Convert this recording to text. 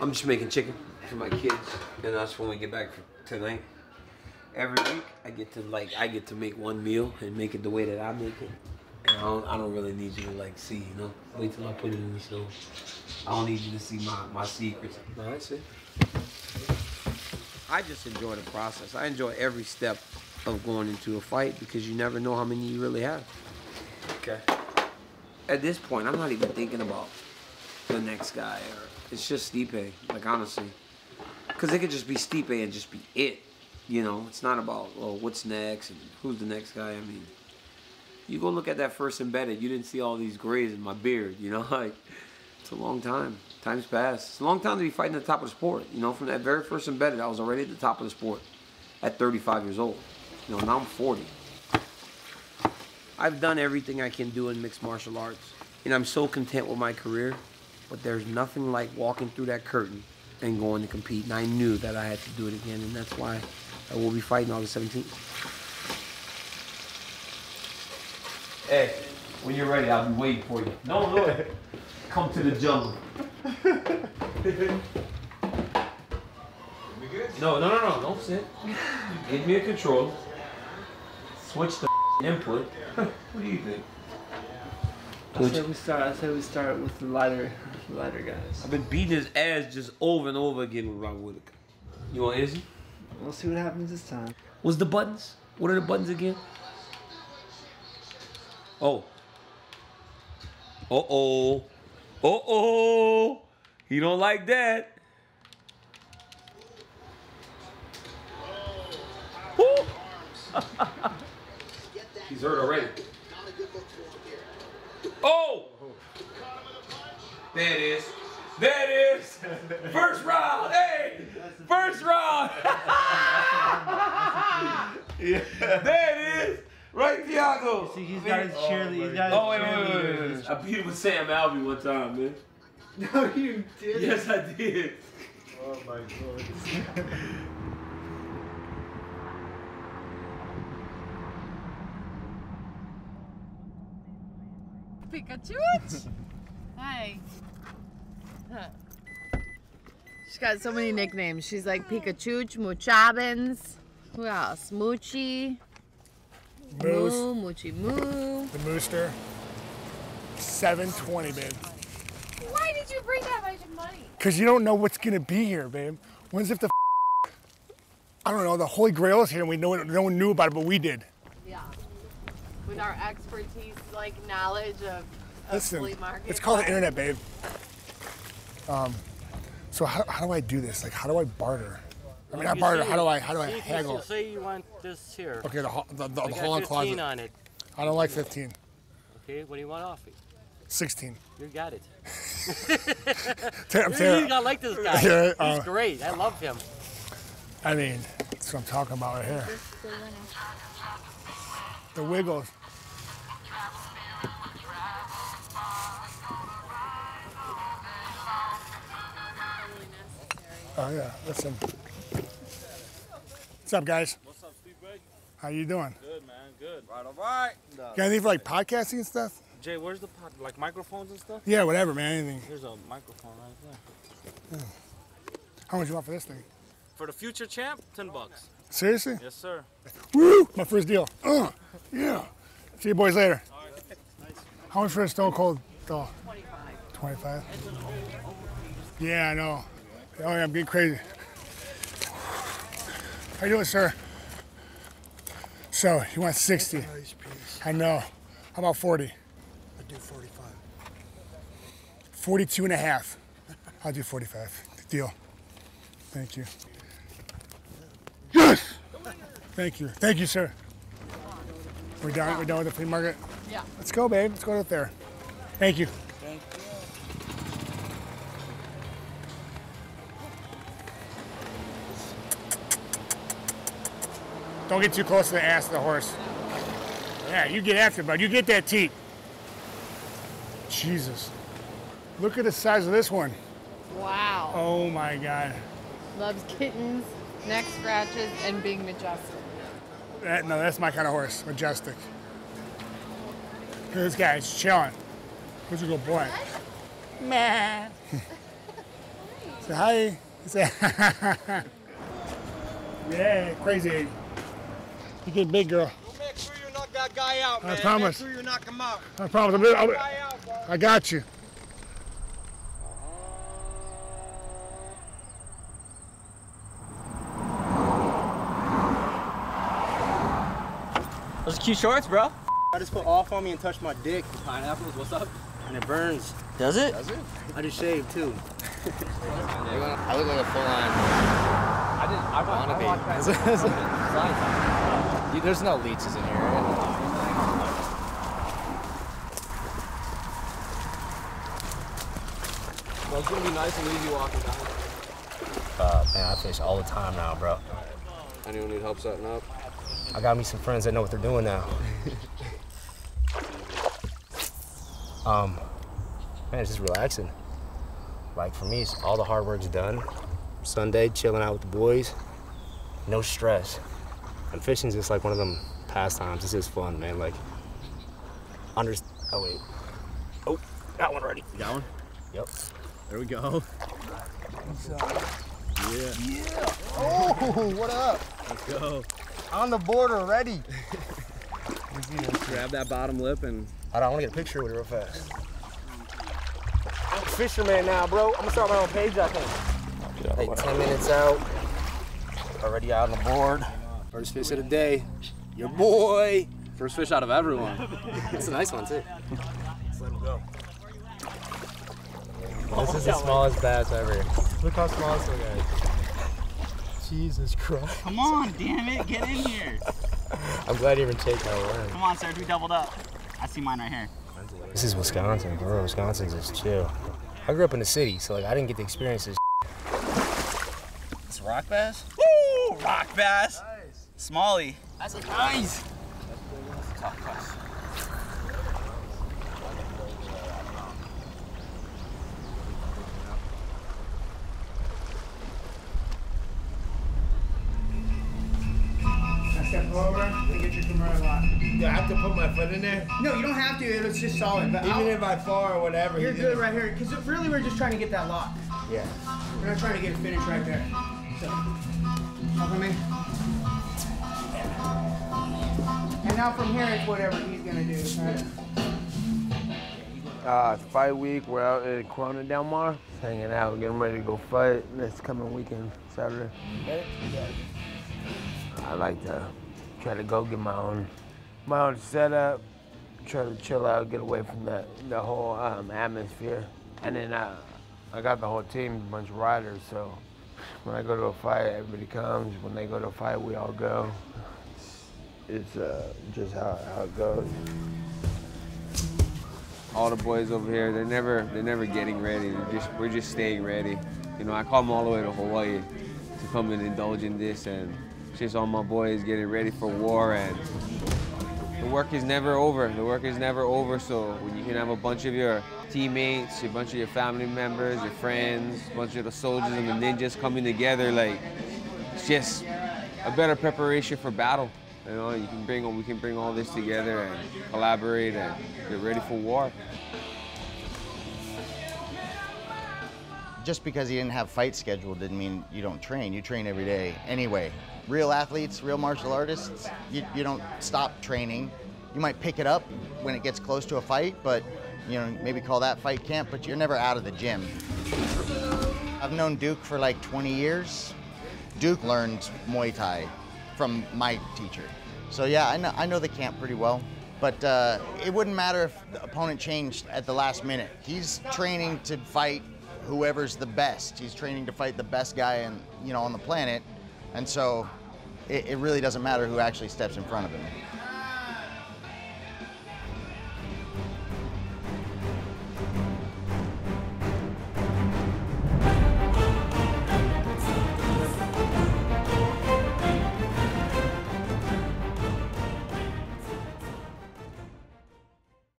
I'm just making chicken for my kids, and that's when we get back tonight. Every week, I get to like I get to make one meal and make it the way that I make it. And I don't, I don't really need you to like see, you know. Wait till I put it in the stove. I don't need you to see my my secrets. No, that's it. I just enjoy the process. I enjoy every step of going into a fight because you never know how many you really have. Okay. At this point, I'm not even thinking about the next guy or it's just Stipe. Like honestly, because it could just be Stipe and just be it. You know, it's not about well, what's next and who's the next guy. I mean, you go look at that first embedded. You didn't see all these grays in my beard. You know, like it's a long time. Time's passed. It's a long time to be fighting at the top of the sport. You know, from that very first embedded, I was already at the top of the sport at 35 years old. You know, now I'm 40. I've done everything I can do in mixed martial arts, and I'm so content with my career. But there's nothing like walking through that curtain and going to compete. And I knew that I had to do it again, and that's why I will be fighting August 17th. Hey, when you're ready, I'll be waiting for you. No, no, come to the jungle. No, no, no, no, don't sit. Give me a control. Switch the input. what do you think? I say we start. I say we start with the lighter, lighter guys. I've been beating his ass just over and over again with Rob Whittaker. You want Izzy? We'll see what happens this time. What's the buttons? What are the buttons again? Oh. Uh oh. Uh oh. He don't like that. He's hurt already. Oh! There it is. There it is. First round. Hey! First round. yeah. There it is. Right, Thiago. See, he's got his oh cheerleaders. He's got his Oh, wait, wait, wait, cheerleaders. wait, wait. I beat him with Sam Alvey one time, man. No, you did. Yes, I did. Oh my god. Pikachu? Hi. Huh. She's got so many nicknames. She's like Pikachu, Moochabbins. Who else? Moochie. Moose. Moo, Moochie Moo. The Mooster. 720, babe. Why did you bring that much money? Because you don't know what's going to be here, babe. When's if the I don't know, the Holy Grail is here and we know no one knew about it, but we did. Yeah. With our expertise, like knowledge of, of Listen, flea market. it's called the internet, babe. Um, so how, how do I do this? Like, how do I barter? I mean, not You barter. see- How do I how do I see if you- haggle? Say you want this here. Okay, the ho- the, the, I the got hall and 15 closet. on it. I don't like 15. Okay, what do you want off it? 16. You got it. Ter- I'm you, ter- you gotta like this guy. Yeah, He's uh, great. I love him. I mean, that's what I'm talking about right here. The Wiggles. Oh yeah, listen. What's up, guys? What's up, Stipe? How you doing? Good, man. Good. Right, all right. Got anything for like podcasting and stuff? Jay, where's the pod? Like microphones and stuff? Yeah, whatever, man. Anything. Here's a microphone right there. How much you want for this thing? For the future champ, 10 bucks. Seriously? Yes, sir. Woo! My first deal. Uh, yeah. See you boys later. How much for a Stone Cold doll? 25. 25? Yeah, I know. Oh, yeah, I'm getting crazy. How you doing, sir? So, you want 60? I know. How about 40? I do 45. 42 and a half. I'll do 45. Deal. Thank you. Yes! Thank you. Thank you, sir. We're done. We're done with the flea market. Yeah. Let's go, babe. Let's go out there. Thank you. Don't get too close to the ass of the horse. Yeah, you get after it, bud. You get that teat. Jesus. Look at the size of this one. Wow. Oh my God. Loves kittens, neck scratches, and being majestic. That, no, that's my kind of horse. Majestic. Look at this guy. He's chilling. Who's a good boy? Man. Say hi. Said, yeah, crazy. You get big, girl. Make sure you knock that guy out, I promise. Make sure you knock him out. I promise. I'll I'll be- Guy out. I got you. Those are cute shorts, bro. I just put off on me and touched my dick, Pineapples, what's up? and it burns. Does it? Does it? I just shaved too. I look like a full on I didn't. I, want to watched wannabe. that. Dude, There's no leeches in here. Right? Well, it's gonna be nice and easy walking down. Uh, man, I fish all the time now, bro. Anyone need help setting up? I got me some friends that know what they're doing now. um, man, it's just relaxing. Like for me, it's all the hard work's done. Sunday, chilling out with the boys, no stress. And fishing's just like one of them pastimes. It's just fun, man. Like, under. Oh wait. Oh, got one already. Got one? Yep. There we go. Yeah. Oh, what up? Let's go. On the board already. Grab that bottom lip and Hold on, I want to get a picture with it real fast. I'm a fisherman now, bro. I'm gonna start my own page, I think. Hey, 10 minutes out. Already out on the board. First fish of the day. Your boy. first fish out of everyone. It's a nice one, too. Let's let him go. This is the smallest bass ever. Look how small this one is. Jesus Christ. Come on, damn it, get in here. I'm glad you even take that one. Come on, Serge, we doubled up. I see mine right here. This is Wisconsin, bro. Wisconsin's just chill. I grew up in the city, so like I didn't get to experience this. It's rock bass? Woo! Rock bass. Smalley. That's nice. I step over and get your camera locked. Do I have to put my foot in there? No, you don't have to. It's just solid. But Even I'll- if I fall or whatever. you're he's good right here. Because really, we're just trying to get that lock. Yeah. We're not trying to get it finished right there. So, help me. Now from here, it's whatever he's gonna do. Uh, it's fight week. We're out in Corona Del Mar, hanging out, getting ready to go fight this coming weekend, Saturday. I like to try to go get my own, my own setup, try to chill out, get away from that, the whole um, atmosphere, and then uh, I got the whole team, a bunch of riders. So when I go to a fight, everybody comes. When they go to a fight, we all go. It's uh, just how, how it goes. all the boys over here, they're never they're never getting ready. They're just we're just staying ready. You know, I come all the way to Hawaii to come and indulge in this, and just all my boys getting ready for war. And the work is never over. The work is never over. So when you can have a bunch of your teammates, a bunch of your family members, your friends, a bunch of the soldiers and the ninjas coming together, like it's just a better preparation for battle. You know, you can bring we can bring all this together and collaborate and get ready for war. just because you didn't have fight scheduled didn't mean you don't train. You train every day anyway. Real athletes, real martial artists, you, you don't stop training. You might pick it up when it gets close to a fight, but you know, maybe call that fight camp, but you're never out of the gym. I've known Duke for like 20 years. Duke learned Muay Thai from my teacher. So yeah, I know, I know the camp pretty well. But uh, it wouldn't matter if the opponent changed at the last minute. He's training to fight whoever's the best. He's training to fight the best guy in, you know, on the planet. And so it, it really doesn't matter who actually steps in front of him.